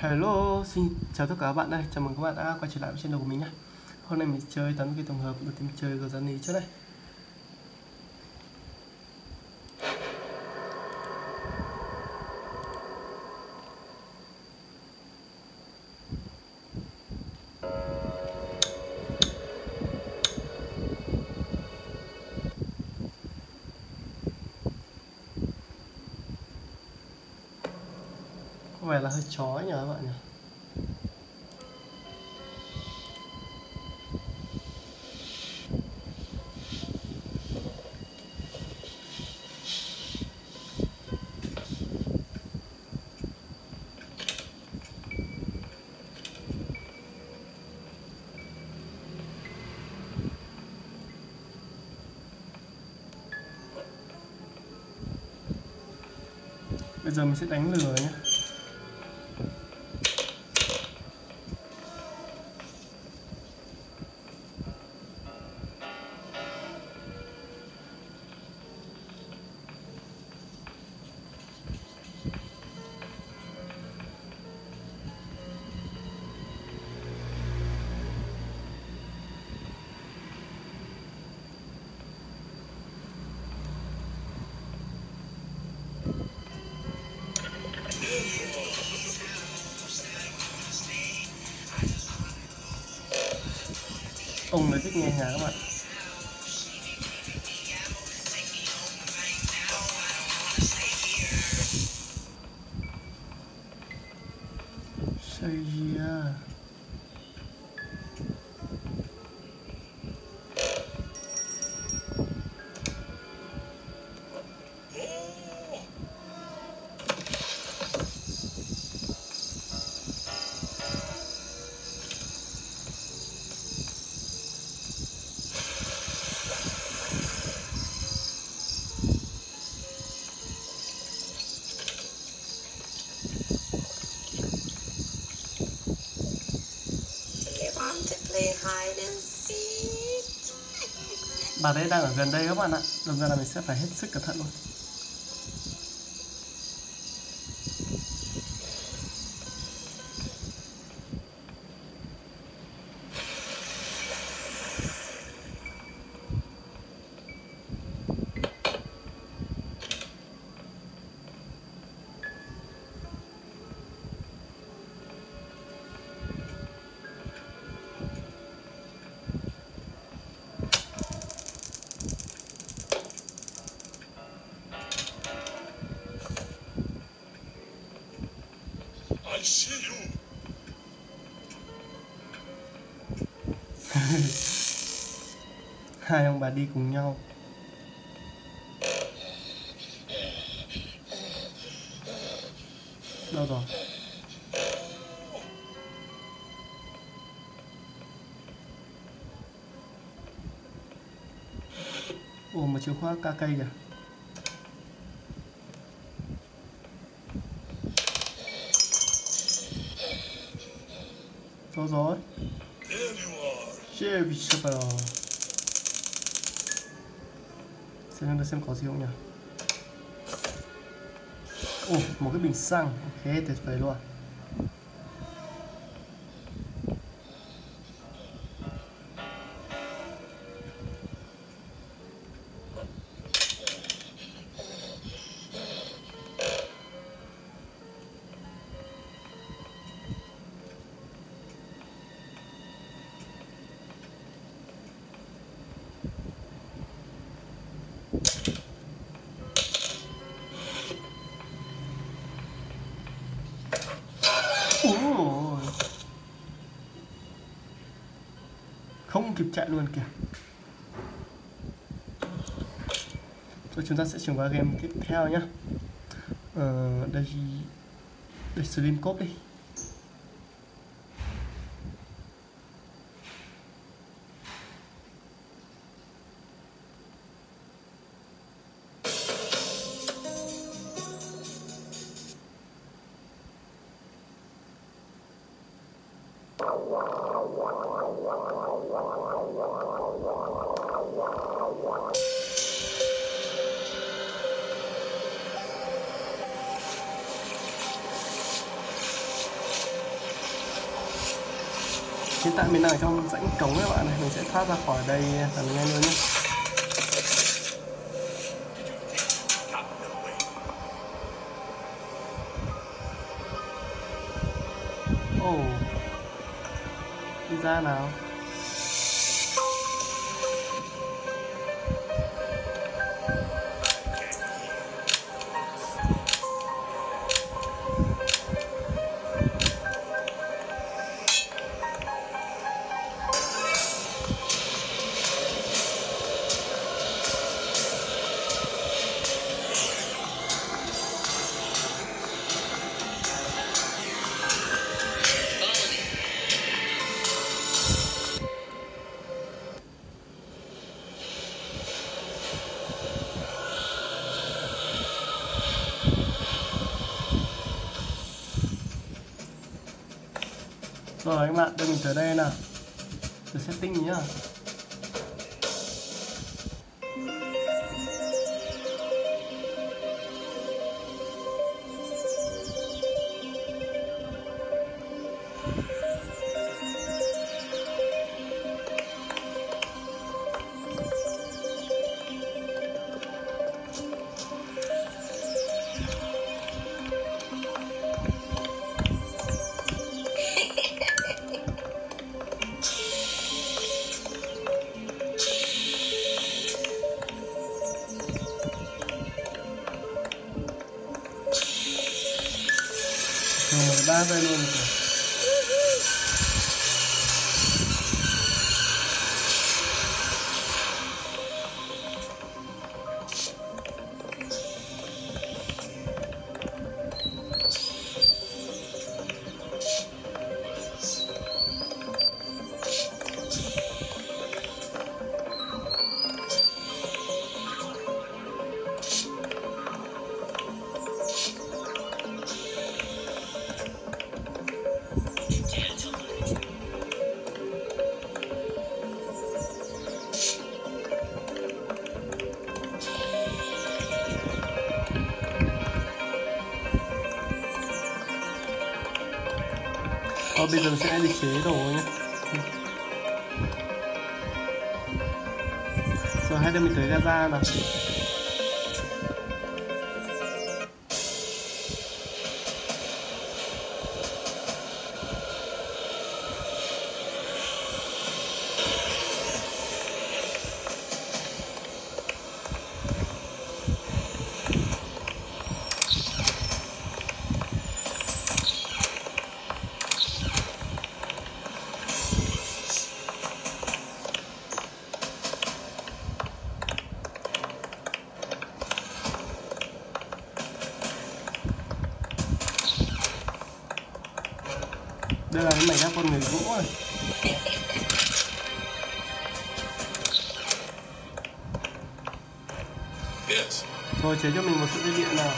Hello, xin chào tất cả các bạn đây, chào mừng các bạn đã quay trở lại với channel của mình nhé. Hôm nay mình chơi tấn cái tổng hợp được tìm chơi Granny trước đây. Chói nhờ các bạn nhỉ? Bây giờ mình sẽ đánh lửa cùng là mới thích nghe nhạc các bạn Bà đấy đang ở gần đây các bạn ạ. Đồng ra là mình sẽ phải hết sức cẩn thận luôn. Bà đi cùng nhau. Đâu rồi? Ồ một chìa khóa ca cây kìa. Đâu rồi? Chê, bị are. rồi. Xem được xem có gì không nhỉ? Ồ, một cái bình xăng. Ok, tuyệt vời luôn. kịp chạy luôn kìa rồi chúng ta sẽ chuyển qua game tiếp theo nhá ờ, đây đây stream code đi Wow, wow, wow, wow, wow. Hiện tại mình đang ở trong rãnh cống các bạn này, mình sẽ thoát ra khỏi đây thật nhanh luôn nhé oh. đi ra nào rồi các bạn đây mình tới đây nào. Từ setting nhá. Bây giờ sẽ đi chế đồ nhé Rồi hai đứa mình tới Gaza nào. Đây là cái mảnh ghép con người gỗ này. Rồi chế cho mình một sợi dây điện nào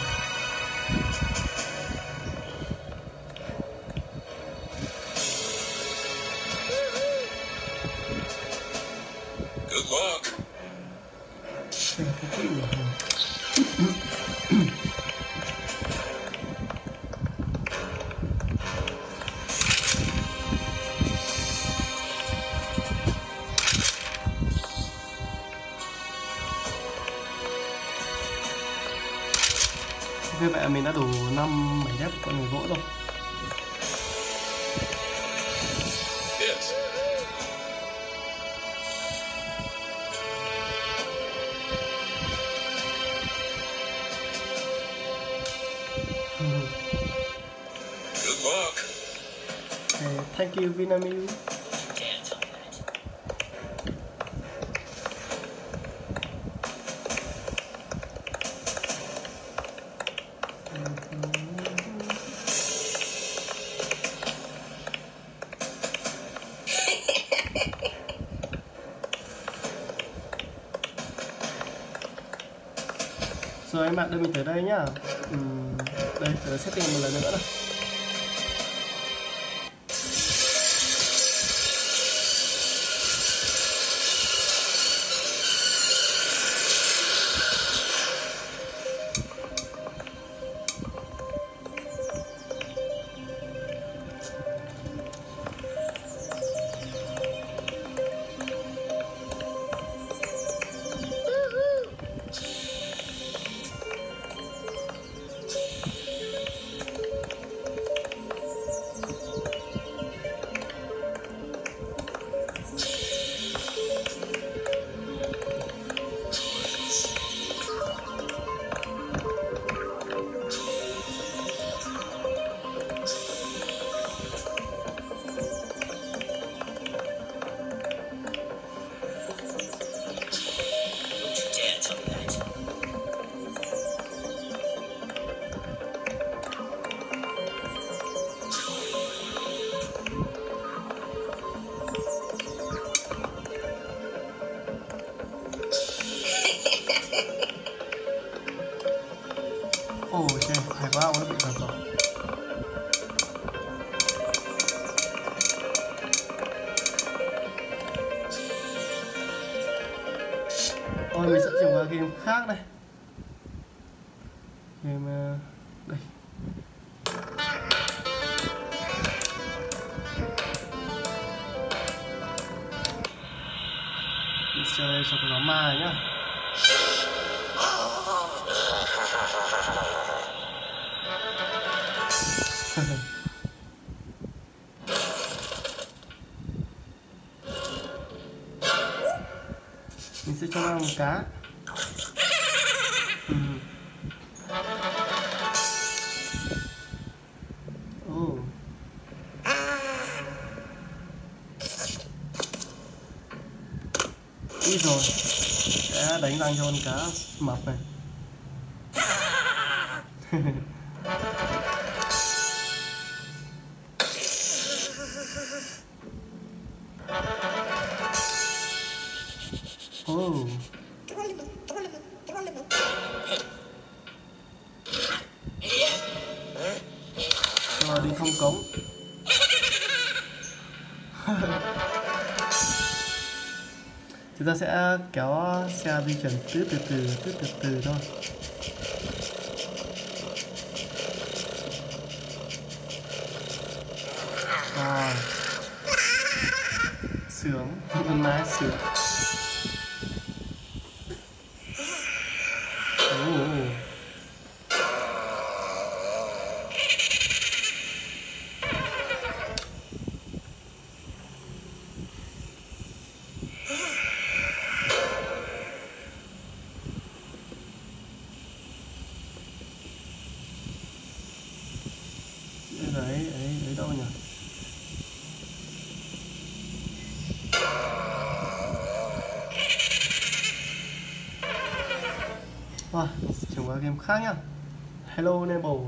Rồi anh bạn đưa mình tới đây nhá. Ừ, Đây, tớ setting một lần nữa này cá Ừ. Ồ. Ít rồi sẽ đánh răng cho con cá mập này American. Ấy, ấy, ấy đâu nhỉ? Wow, chuyển qua game khác nhá Hello neighbor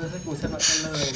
Chúng ta sẽ xem lại con lời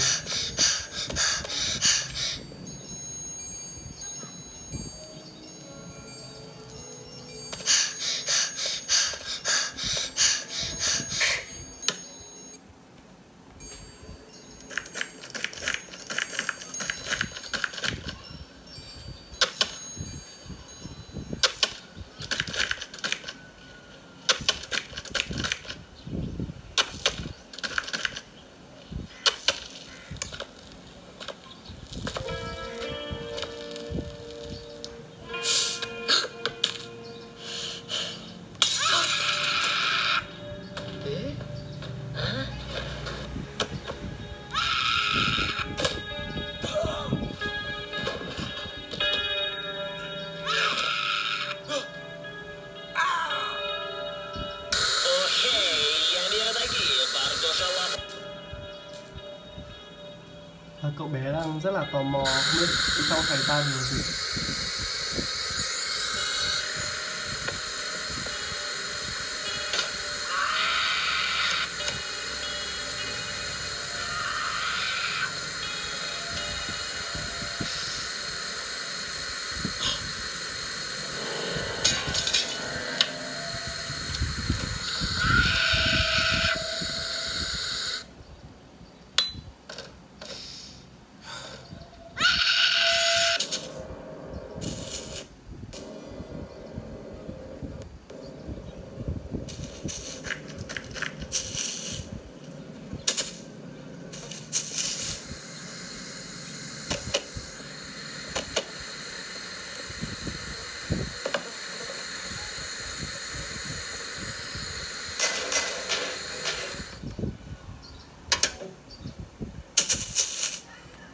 đang rất là tò mò không biết bên trong xảy ra điều gì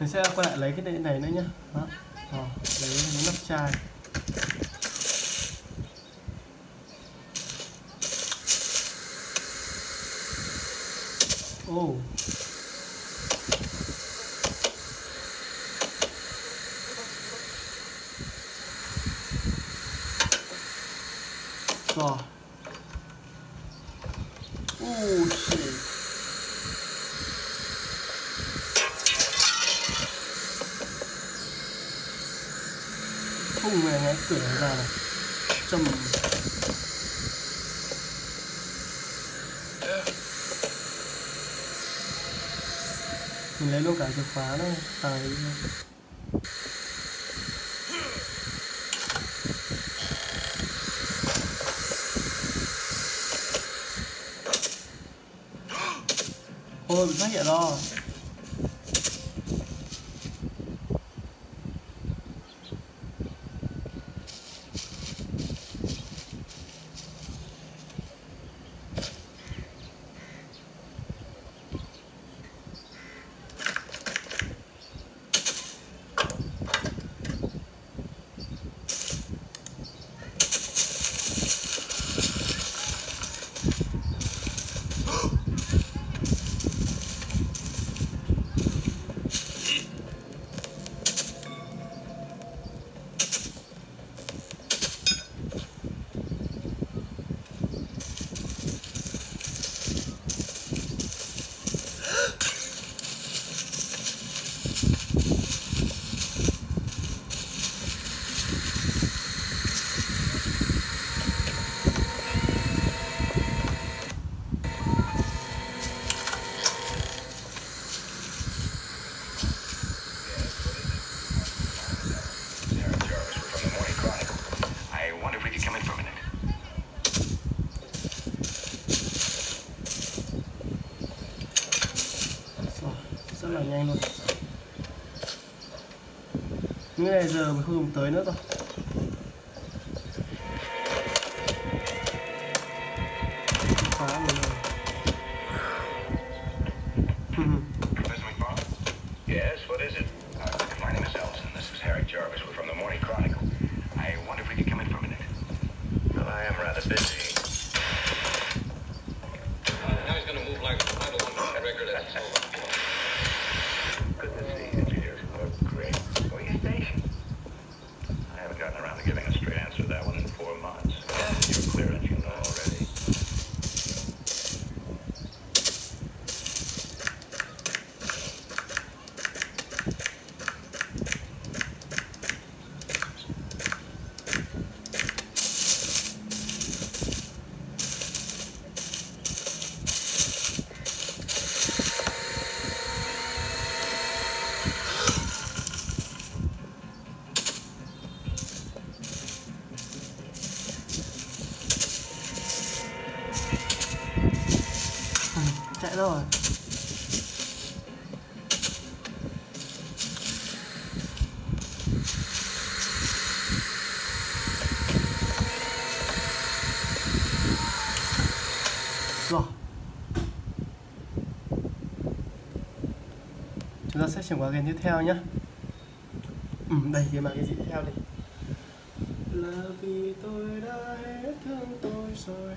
mình sẽ quay lại lấy cái này nữa nhá đó. Đó, lấy cái nắp chai không này nó cửa ra này. Trong mình. Lấy luôn cả chìa khóa đó, tài. Ôi bị phát hiện rồi. giờ mình không dùng tới nữa rồi. chuyển qua game tiếp theo nhé ừ, đây game mà cái gì tiếp theo đi. Là vì tôi đã hết thương tôi rồi.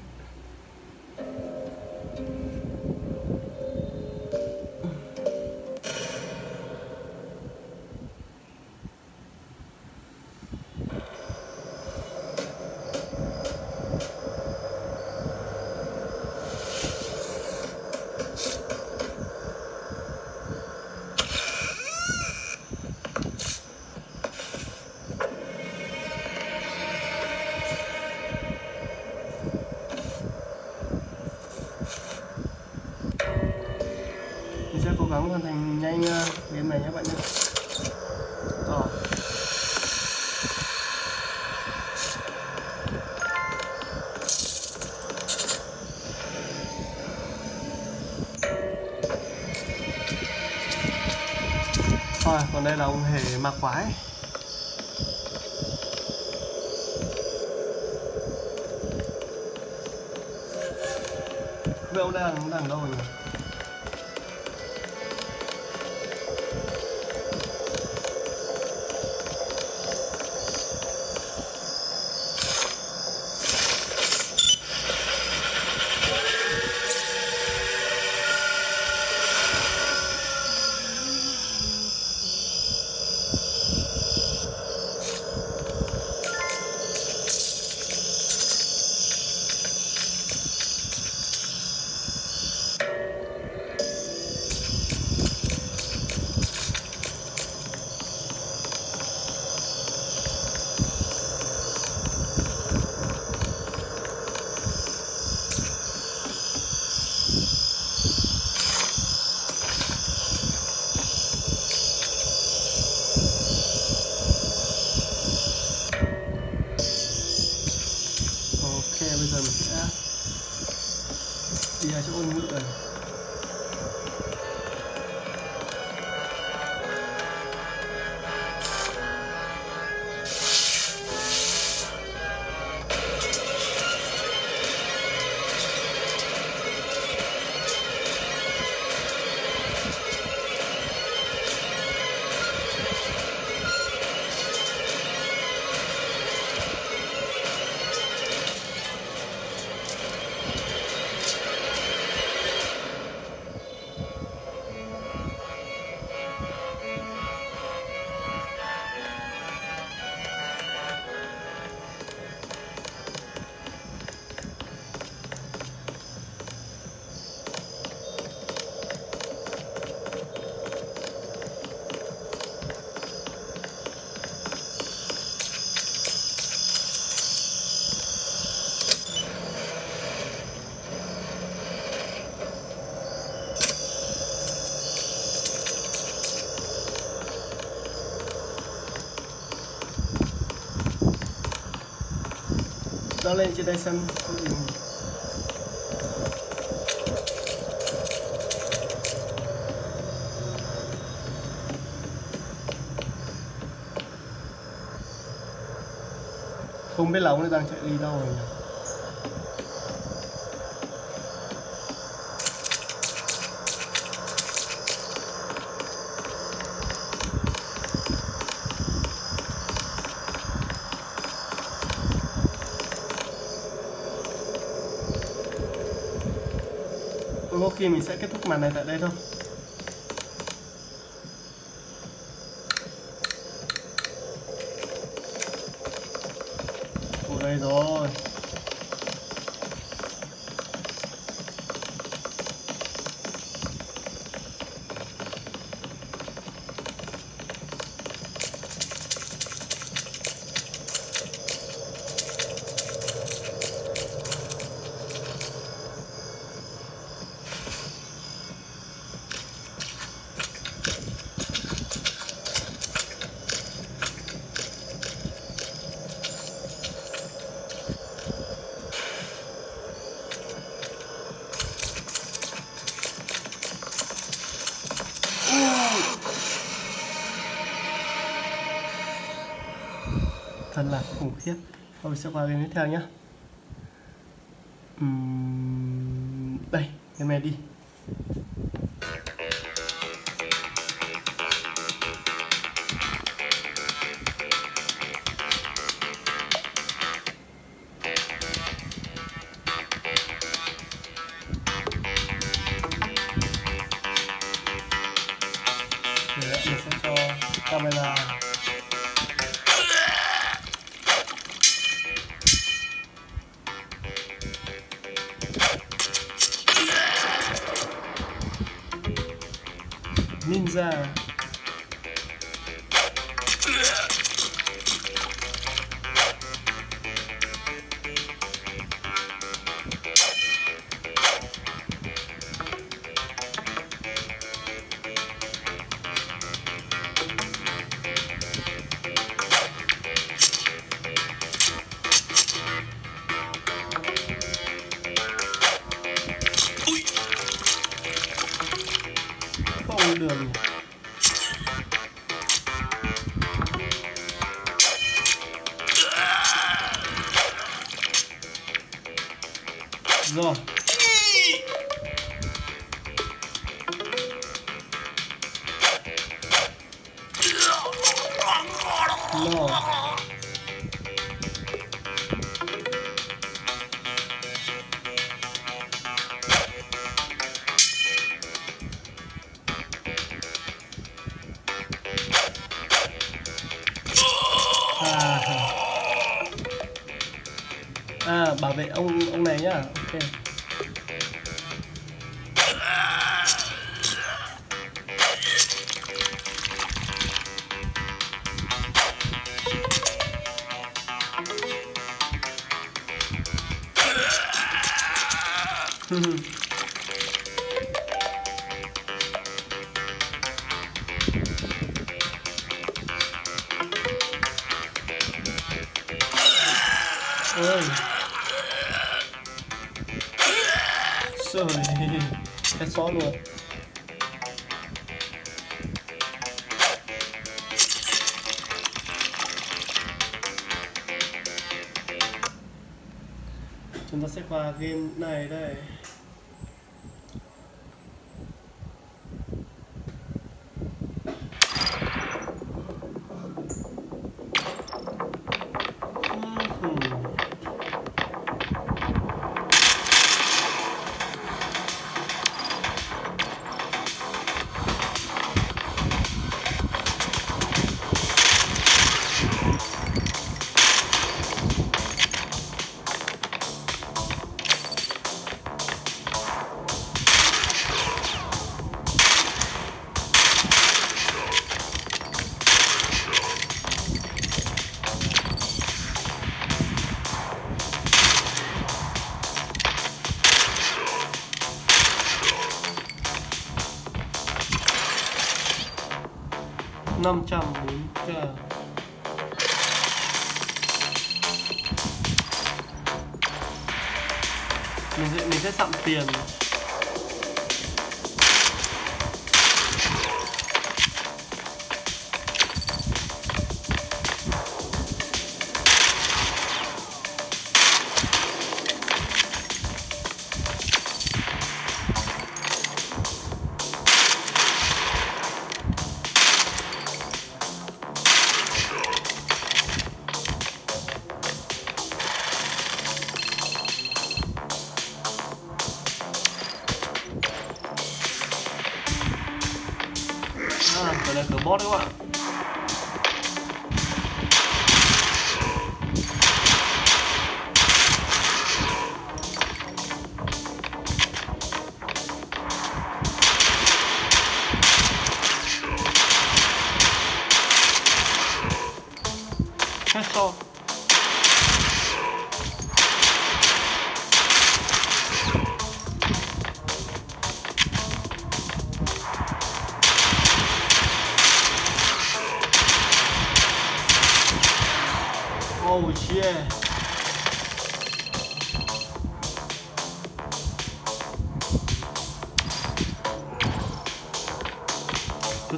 còn đây là ông hề ma quái. Vậy ông đang đang đâu? Đó lên trên đây xem có gì không biết là ông ấy đang chạy đi đâu rồi nhỉ? Ok khi mình sẽ kết thúc màn này tại đây thôi. Ồ đây rồi thật là khủng khiếp Thôi mình sẽ qua game tiếp theo nhé. No à, à, bảo vệ ông ông này nhá. Ok. Chúng ta sẽ qua game này đây. 500 trong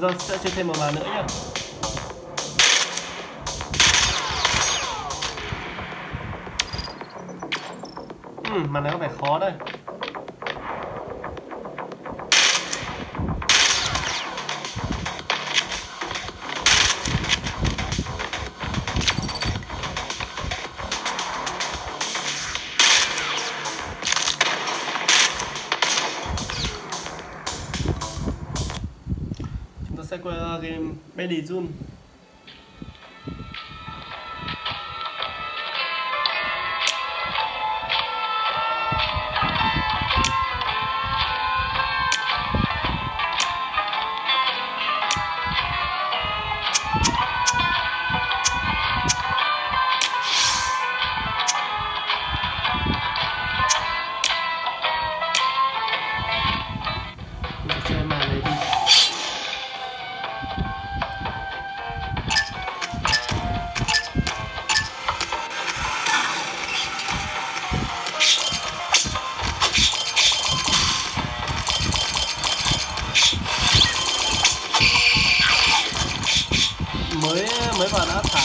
Chúng ta sẽ chơi thêm một ván nữa nhé. Ừ, màn này có vẻ khó đây. Game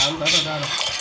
vào đã thả con rắn vào ra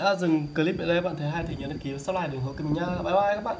sẽ dừng clip ở đây bạn thấy hay thì nhớ đăng ký và subscribe để ủng hộ kênh mình nhá bye bye các bạn.